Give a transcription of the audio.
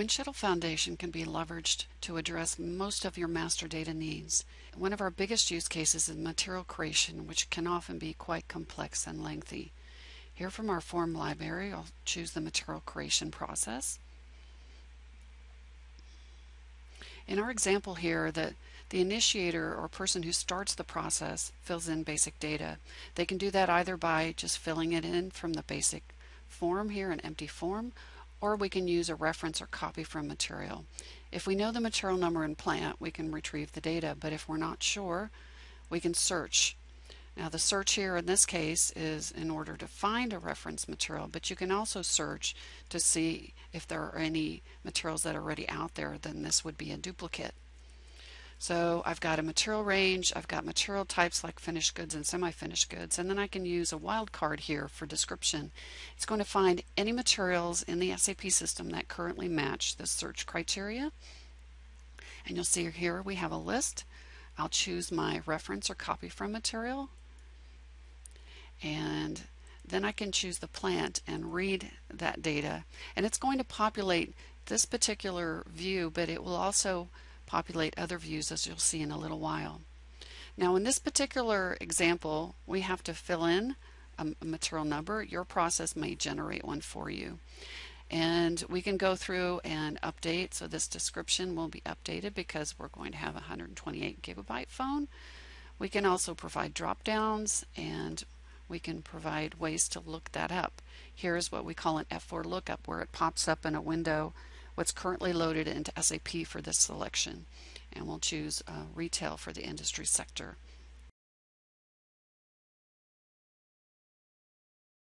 Winshuttle Foundation can be leveraged to address most of your master data needs. One of our biggest use cases is material creation, which can often be quite complex and lengthy. Here from our form library, I'll choose the material creation process. In our example here, the, the initiator or person who starts the process fills in basic data. They can do that either by just filling it in from the basic form here, an empty form, or we can use a reference or copy from material. If we know the material number and plant, we can retrieve the data, but if we're not sure, we can search. Now the search here in this case is in order to find a reference material, but you can also search to see if there are any materials that are already out there, then this would be a duplicate. So I've got a material range, I've got material types like finished goods and semi-finished goods, and then I can use a wildcard here for description. It's going to find any materials in the SAP system that currently match the search criteria. And you'll see here we have a list. I'll choose my reference or copy from material. And then I can choose the plant and read that data. And it's going to populate this particular view, but it will also populate other views as you'll see in a little while. Now in this particular example, we have to fill in a, material number. Your process may generate one for you. And we can go through and update. So this description will be updated because we're going to have a 128 gigabyte phone. We can also provide drop downs and we can provide ways to look that up. Here's what we call an F4 lookup where it pops up in a window what's currently loaded into SAP for this selection. And we'll choose uh, retail for the industry sector.